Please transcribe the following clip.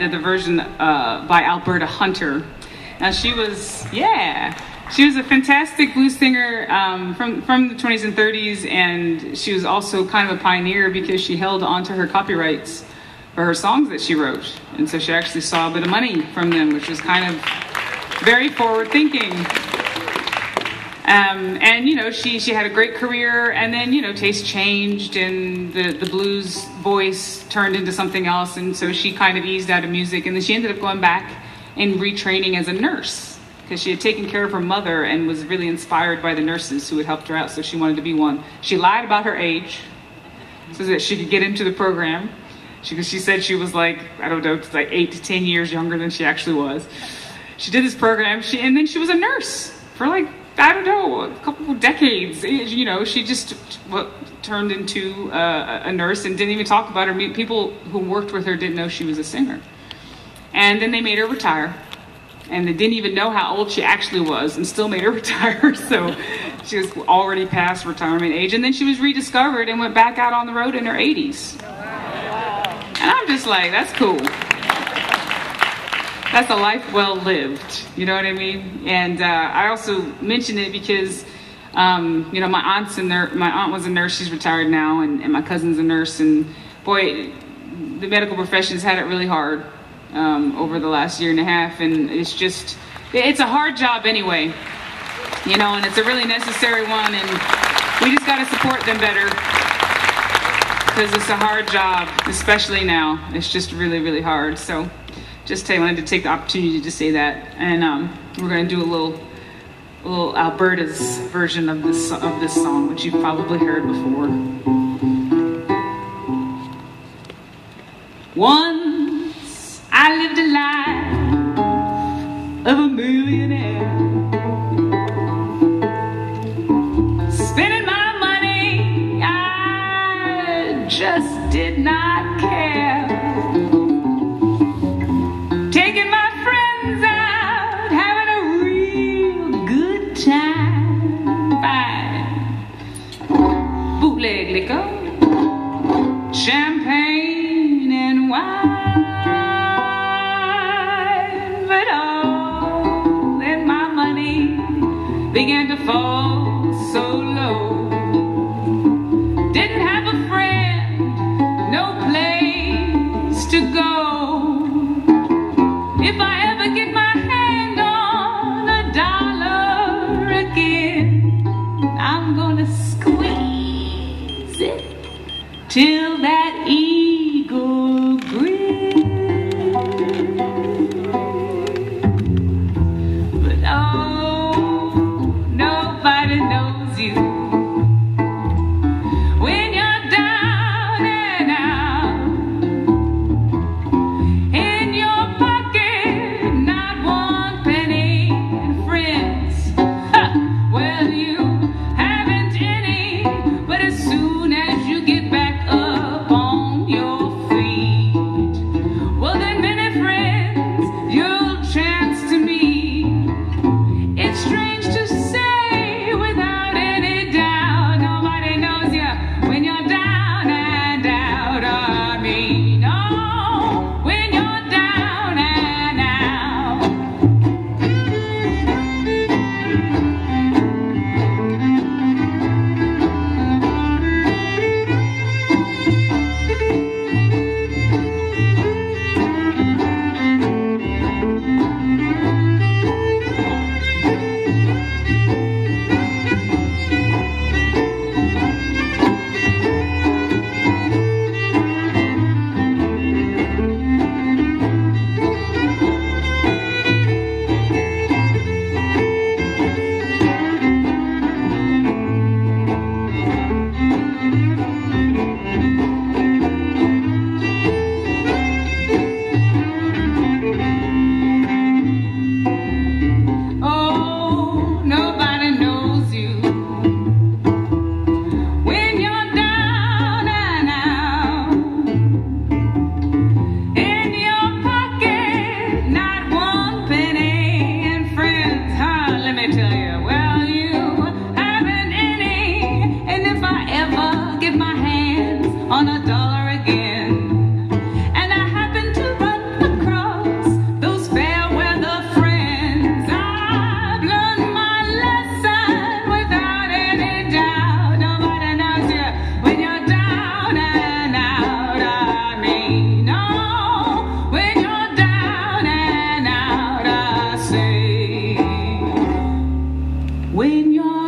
the version uh, by Alberta Hunter. Now she was, yeah, she was a fantastic blues singer um, from from the 20s and 30s, and she was also kind of a pioneer because she held onto her copyrights for her songs that she wrote, and so she actually saw a bit of money from them, which was kind of very forward thinking. Um, and you know, she she had a great career, and then you know, taste changed, and the the blues voice turned into something else, and so she kind of eased out of music, and then she ended up going back and retraining as a nurse because she had taken care of her mother and was really inspired by the nurses who had helped her out, so she wanted to be one. She lied about her age so that she could get into the program. She, she said she was like, I don't know, like eight to 10 years younger than she actually was. She did this program, she, and then she was a nurse for like I don't know, a couple of decades. You know, she just what, turned into a nurse and didn't even talk about her. People who worked with her didn't know she was a singer. And then they made her retire. And they didn't even know how old she actually was and still made her retire. so she was already past retirement age. And then she was rediscovered and went back out on the road in her 80s. And I'm just like, that's cool that's a life well lived. You know what I mean? And uh, I also mention it because, um, you know, my aunt's a nurse. My aunt was a nurse. She's retired now, and, and my cousin's a nurse. And boy, the medical profession's had it really hard um, over the last year and a half. And it's just, it's a hard job anyway. You know, and it's a really necessary one. And we just got to support them better because it's a hard job, especially now. It's just really, really hard. So just I wanted to take the opportunity to say that, and um, we're going to do a little, a little Alberta's version of this of this song, which you've probably heard before. Once I lived a life of a millionaire, spending my money, I just did not care. Liquor, champagne and wine. But all that my money began to fall so low. Didn't have a friend, no place to go. If I till that eagle when you're